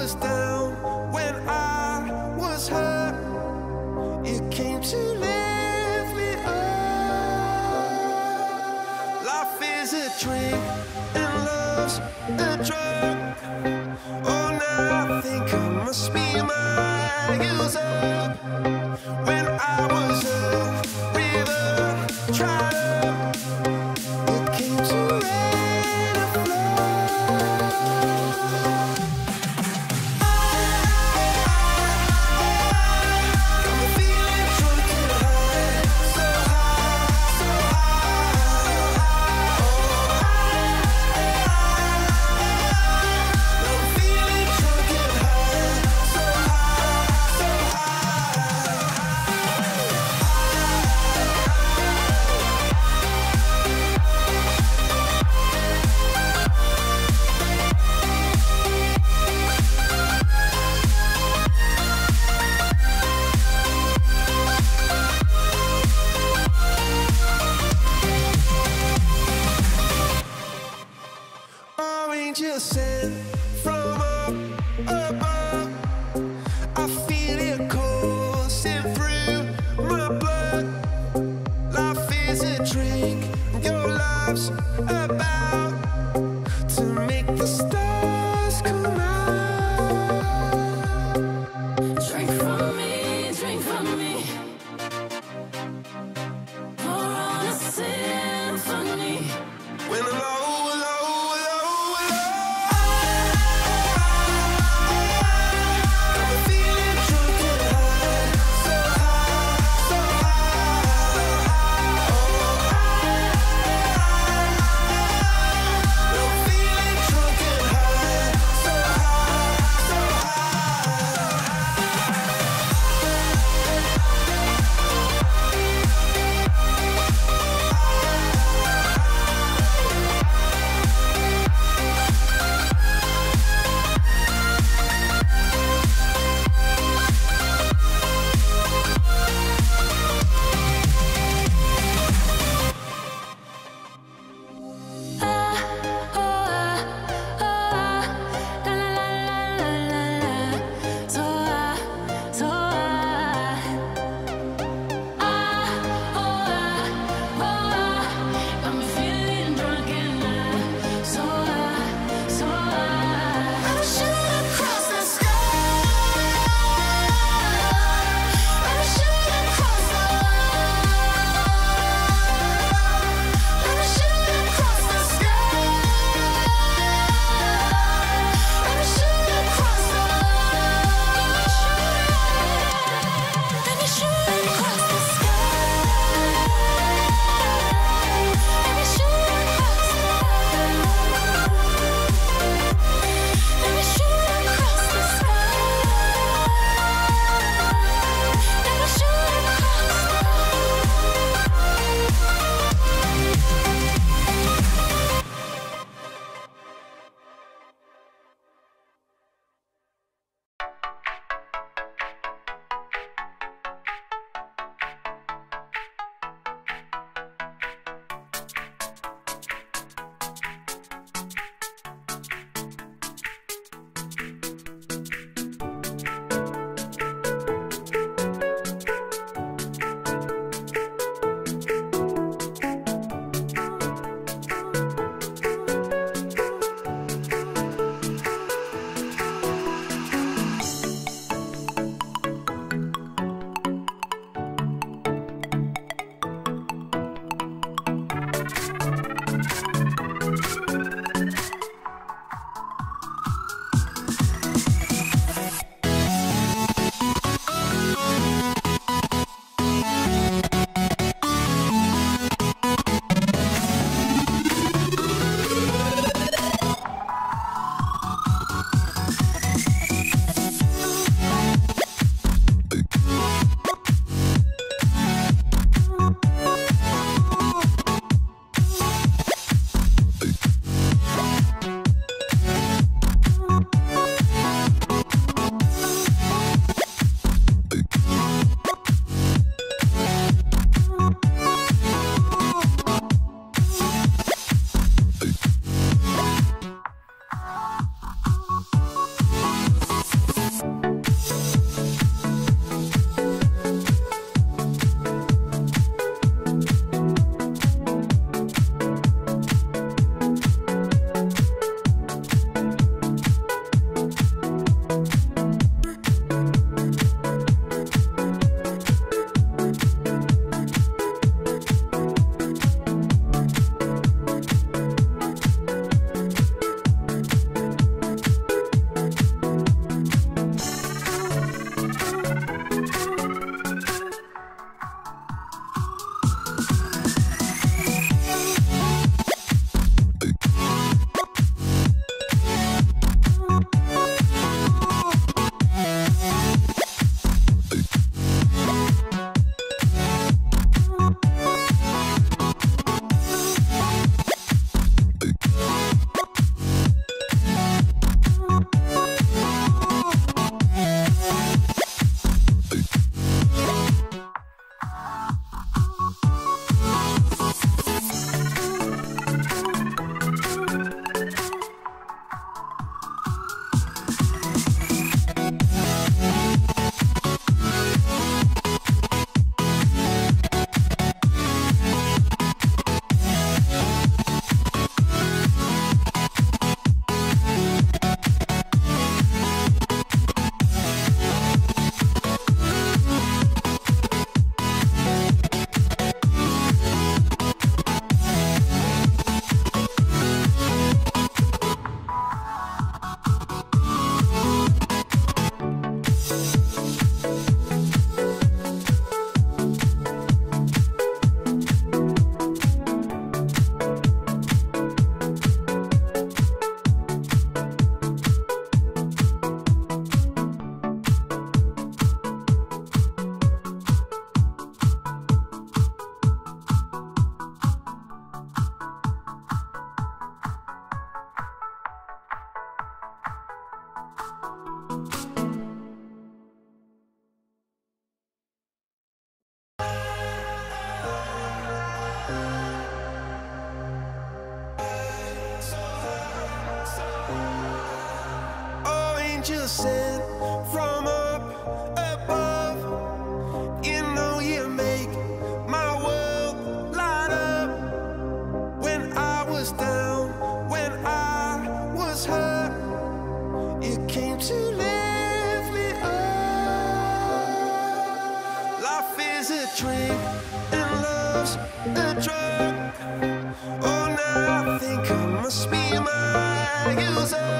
was down, when I was hurt, you came to lift me up. Life is a dream, and love's a drug. Oh, now I think I must be my user.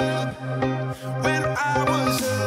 When I was